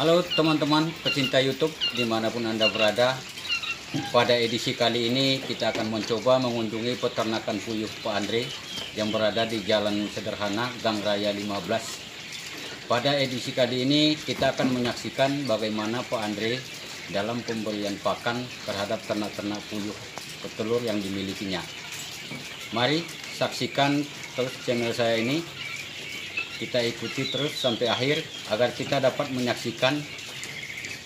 Halo teman-teman pecinta YouTube di mana pun Anda berada Pada edisi kali ini kita akan mencoba mengunjungi peternakan puyuh Pak Andre Yang berada di Jalan Sederhana Gang Raya 15 Pada edisi kali ini kita akan menyaksikan bagaimana Pak Andre Dalam pemberian pakan terhadap ternak-ternak puyuh petelur yang dimilikinya. Mari saksikan terus channel saya ini kita ikuti terus sampai akhir agar kita dapat menyaksikan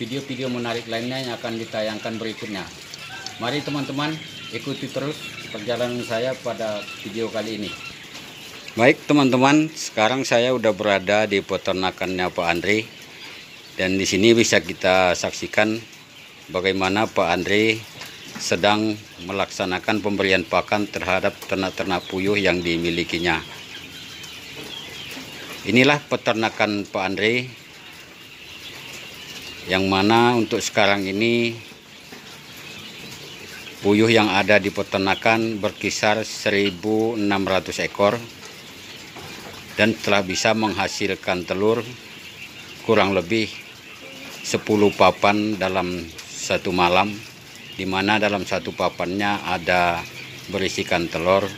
video-video menarik lainnya yang akan ditayangkan berikutnya. Mari teman-teman ikuti terus perjalanan saya pada video kali ini. Baik teman-teman, sekarang saya udah berada di peternakannya Pak Andre dan di sini bisa kita saksikan bagaimana Pak Andre sedang melaksanakan pemberian pakan terhadap ternak-ternak puyuh yang dimilikinya. Inilah peternakan Pak Andre yang mana untuk sekarang ini puyuh yang ada di peternakan berkisar 1600 ekor dan telah bisa menghasilkan telur kurang lebih 10 papan dalam satu malam di mana dalam satu papannya ada berisikan telur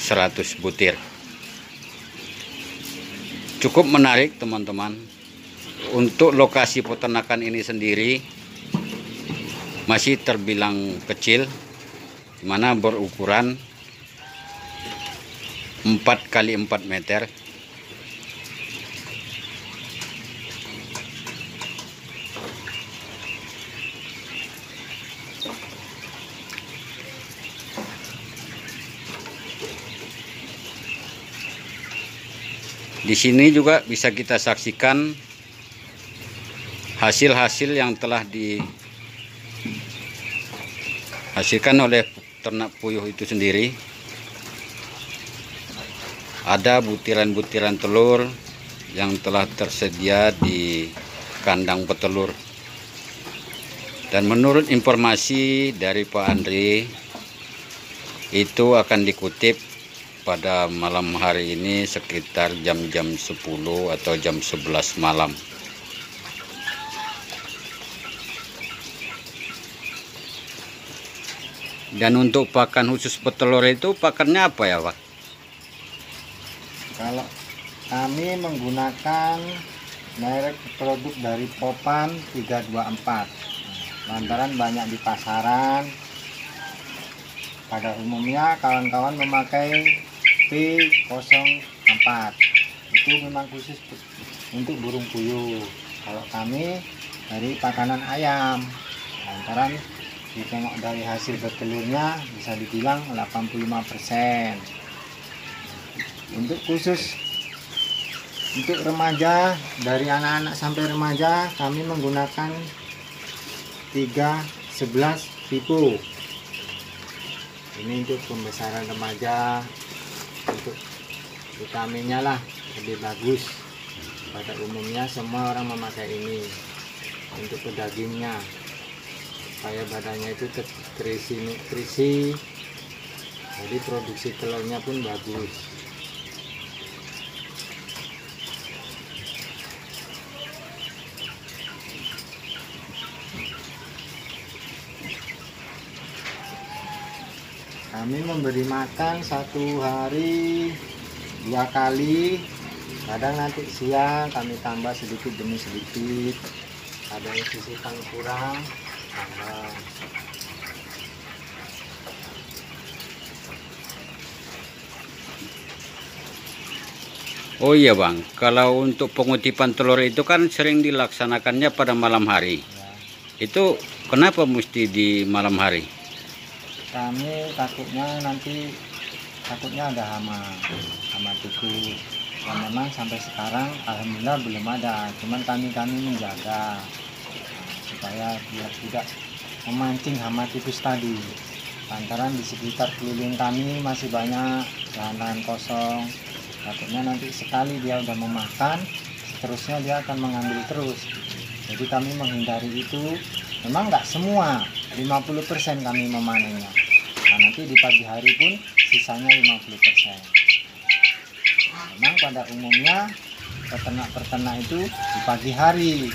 100 butir cukup menarik teman-teman. Untuk lokasi peternakan ini sendiri masih terbilang kecil mana berukuran 4 kali 4 meter Di sini juga bisa kita saksikan hasil-hasil yang telah dihasilkan oleh ternak puyuh itu sendiri. Ada butiran-butiran telur yang telah tersedia di kandang petelur. Dan menurut informasi dari Pak Andri, itu akan dikutip pada malam hari ini sekitar jam-jam 10 atau jam 11 malam. Dan untuk pakan khusus petelur itu pakannya apa ya Pak? kalau kami menggunakan merek produk dari Popan 324 lantaran banyak di pasaran. Pada umumnya kawan-kawan memakai P04 itu memang khusus untuk burung puyuh. Kalau kami dari pakanan ayam. Lantaran ditengok dari hasil bertelurnya bisa dibilang 85% untuk khusus untuk remaja dari anak-anak sampai remaja kami menggunakan 311 tipe ini untuk pembesaran remaja untuk vitaminnya lah lebih bagus. Pada umumnya semua orang memakai ini untuk dagingnya supaya badannya itu terisi nutrisi jadi produksi telurnya pun bagus kami memberi makan satu hari dua kali kadang nanti siang kami tambah sedikit demi sedikit ada yang sisihkan kurang tambah Oh iya Bang, kalau untuk pengutipan telur itu kan sering dilaksanakannya pada malam hari. Ya. Itu kenapa mesti di malam hari? Kami takutnya nanti takutnya ada hama hama tuku yang memang sampai sekarang alhamdulillah belum ada. Cuman kami kami menjaga supaya biar tidak memancing hama tikus tadi. Lantaran di sekitar keliling kami masih banyak lahan-lahan kosong. Takutnya nanti sekali dia udah memakan seterusnya dia akan mengambil terus. Jadi kami menghindari itu. Memang nggak semua 50% kami memanennya nanti di pagi hari pun sisanya 50% memang pada umumnya peternak-peternak itu di pagi hari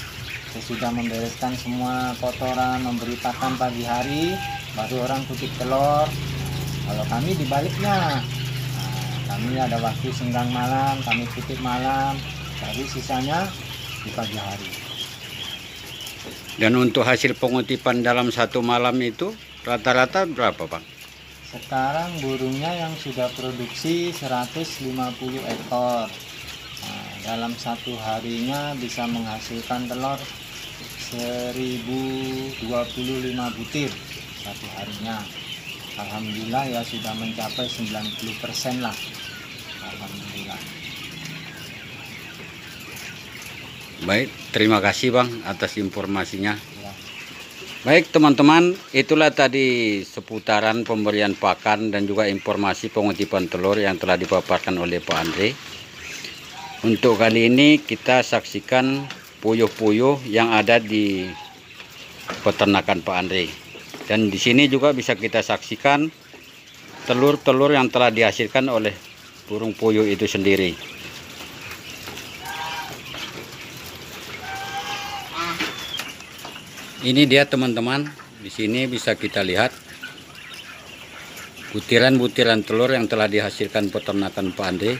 sesudah membereskan semua kotoran memberi pakan pagi hari baru orang kutip telur. Kalau kami dibaliknya Nah, kami ada waktu senggang malam kami kutip malam baru sisanya di pagi hari. Dan untuk hasil pengutipan dalam satu malam itu rata-rata berapa Bang? Sekarang burungnya yang sudah produksi 150 ekor. Nah, dalam satu harinya bisa menghasilkan telur 1025 butir satu harinya. Alhamdulillah ya sudah mencapai 90% lah. Alhamdulillah. Baik, terima kasih Bang atas informasinya. Baik teman-teman, itulah tadi seputaran pemberian pakan dan juga informasi pengutipan telur yang telah dipaparkan oleh Pak Andre. Untuk kali ini kita saksikan puyuh-puyuh yang ada di peternakan Pak Andre. Dan di sini juga bisa kita saksikan telur-telur yang telah dihasilkan oleh burung puyuh itu sendiri. Ini dia teman-teman. Di sini bisa kita lihat butiran-butiran telur yang telah dihasilkan peternakan Pak Andre.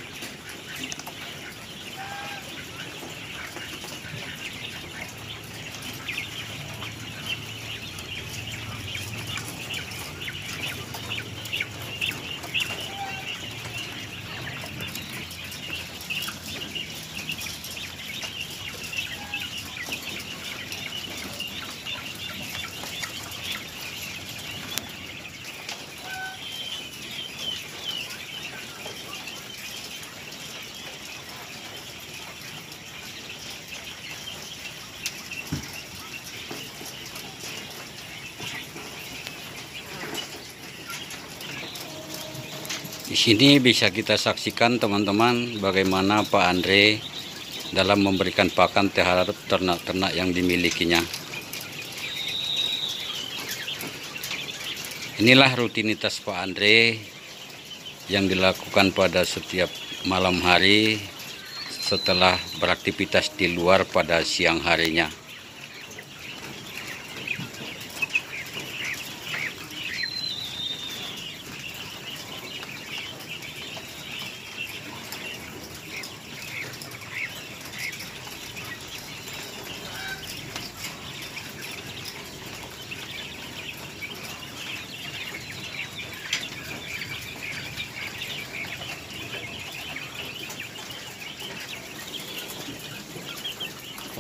Sini bisa kita saksikan teman-teman bagaimana Pak Andre dalam memberikan pakan terhadap ternak-ternak yang dimilikinya. Inilah rutinitas Pak Andre yang dilakukan pada setiap malam hari setelah beraktivitas di luar pada siang harinya.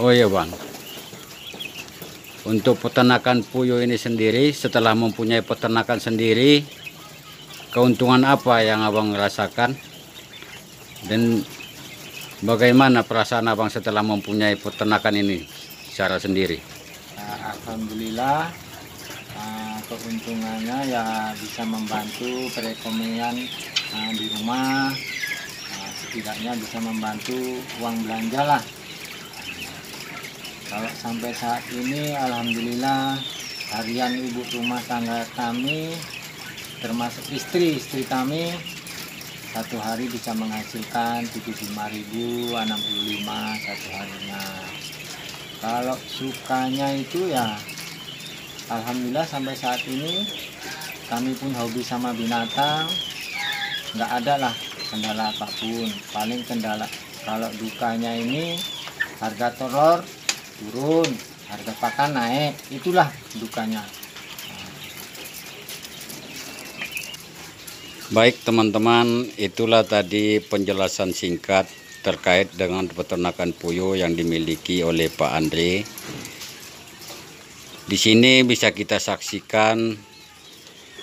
Oh iya bang. Untuk peternakan puyuh ini sendiri, setelah mempunyai peternakan sendiri, keuntungan apa yang abang rasakan? Dan bagaimana perasaan abang setelah mempunyai peternakan ini secara sendiri? Nah, Alhamdulillah uh, keuntungannya ya bisa membantu perekonomian uh, di rumah uh, setidaknya bisa membantu uang belanja lah kalau sampai saat ini Alhamdulillah harian ibu rumah tangga kami termasuk istri istri kami satu hari bisa menghasilkan 75.000 65 satu harinya. Kalau sukanya itu ya Alhamdulillah sampai saat ini kami pun hobi sama binatang. Nggak ada lah kendala apa pun. Paling kendala kalau dukanya ini harga telur turun harga pakan naik itulah dukanya Baik teman-teman, itulah tadi penjelasan singkat terkait dengan peternakan puyuh yang dimiliki oleh Pak Andre. Di sini bisa kita saksikan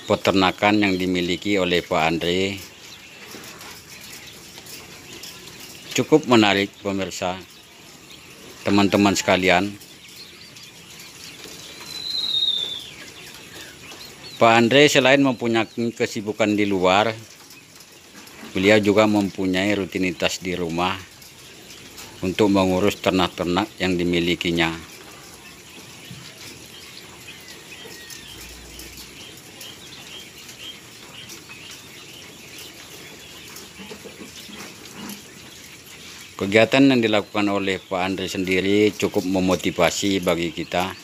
peternakan yang dimiliki oleh Pak Andre. Cukup menarik pemirsa, teman-teman sekalian. Pak Andre selain mempunyai kesibukan di luar, beliau juga mempunyai rutinitas di rumah untuk mengurus ternak-ternak yang dimilikinya. Kegiatan yang dilakukan oleh Pak Andre sendiri cukup memotivasi bagi kita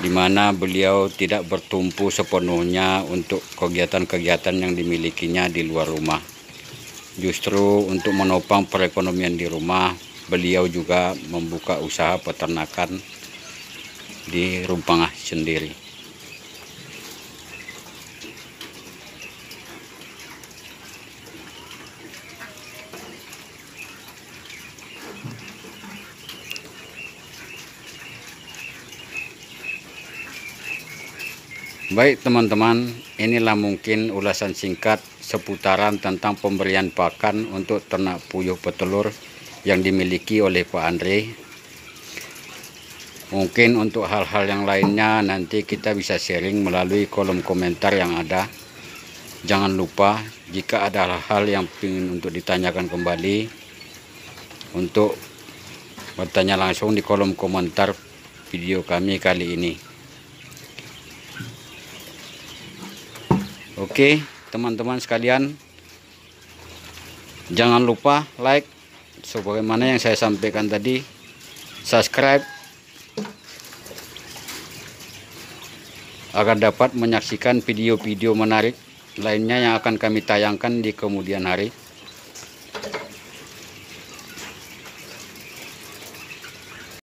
di mana beliau tidak bertumpu sepenuhnya untuk kegiatan-kegiatan yang dimilikinya di luar rumah. Justru untuk menopang perekonomian di rumah, beliau juga membuka usaha peternakan di Rumpangah sendiri. Baik teman-teman, inilah mungkin ulasan singkat seputaran tentang pemberian pakan untuk ternak puyuh petelur yang dimiliki oleh Pak Andre. Mungkin untuk hal-hal yang lainnya nanti kita bisa sharing melalui kolom komentar yang ada. Jangan lupa jika ada hal-hal yang ingin untuk ditanyakan kembali untuk bertanya langsung di kolom komentar video kami kali ini. Oke, teman-teman sekalian, jangan lupa like sebagaimana yang saya sampaikan tadi, subscribe agar dapat menyaksikan video-video menarik lainnya yang akan kami tayangkan di kemudian hari.